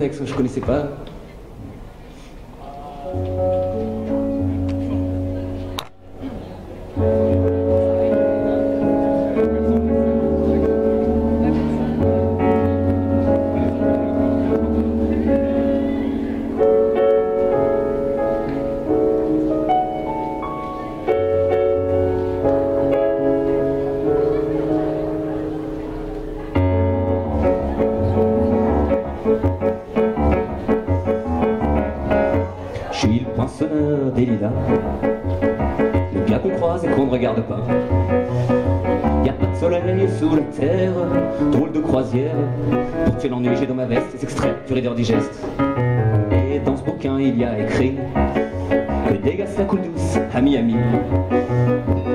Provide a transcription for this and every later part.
texte que je connaissais pas. Je suis le poinçonneur des lilas. Le gars qu'on croise et qu'on ne regarde pas. Y a pas de soleil sous la terre, drôle de croisière. Pour tuer l'ennui, j'ai dans ma veste des extraits du Reader Digest. Et dans ce bouquin, il y a écrit que gars ça coule douce à Miami.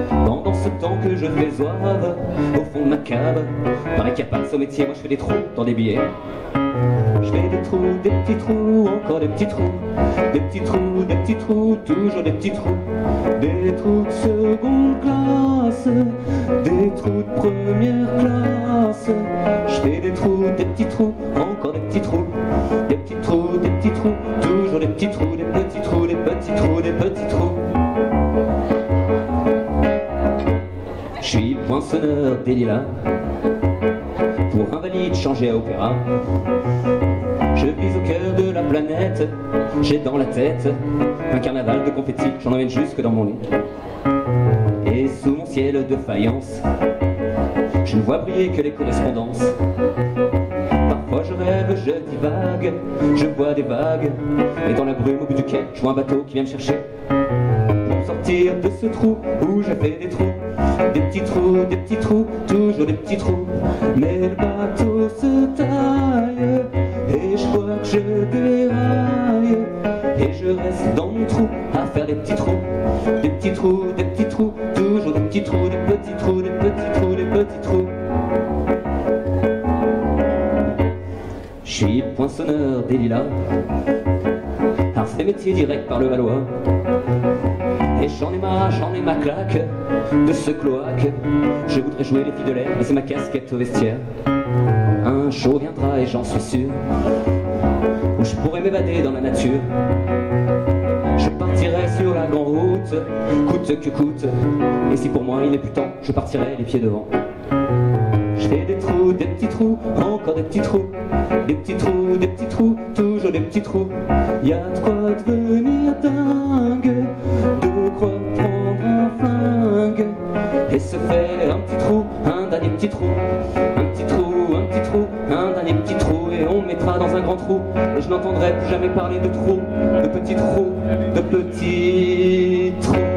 Pendant ce temps que je fais zouave au fond de ma cave, paraît qu'il n'y a pas de ce métier, moi je fais des trous dans des billets. Je fais des trous, des petits trous, encore des petits trous, des petits trous, des petits trous, toujours des petits trous, des trous de seconde classe, des trous de première classe. Je fais des trous, des petits trous, encore des petits trous, des petits trous, des petits trous, toujours des petits trous, des petits trous, des petits trous, des petits trous. Je suis poinçonneur des lilas, pour invalide changé à opéra. Je vis au cœur de la planète, j'ai dans la tête un carnaval de confettis, j'en emmène jusque dans mon lit. Et sous mon ciel de faïence, je ne vois briller que les correspondances. Parfois je rêve, je divague, je vois des vagues, et dans la brume au bout du quai, je vois un bateau qui vient me chercher. Pour sortir de ce trou où je fais des trous, des petits trous, des petits trous, toujours des petits trous. Mais le bateau se taille, et je vois que je déraille, et je reste dans mon trou à faire des petits trous, des petits trous, des petits trous, toujours des petits trous, des petits trous, des petits trous, des petits trous. Je suis poinçonneur des lilas, car c'est métier direct par le Valois. J'en ai marre, j'en ai ma claque de ce cloaque. Je voudrais jouer les filles de l'air, mais c'est ma casquette au vestiaire. Un jour viendra et j'en suis sûr, où je pourrais m'évader dans la nature. Je partirai sur la grande route, coûte que coûte. Et si pour moi il n'est plus temps, je partirai les pieds devant. Je fais des trous, des petits trous, encore des petits trous, des petits trous, des petits trous, toujours des petits trous. Y a de quoi et se faire un petit trou, un dernier petit trou, un petit trou, un petit trou, un dernier petit trou. Et on me mettra dans un grand trou. Et je n'entendrai plus jamais parler de trous, de petits trous, de petits trous.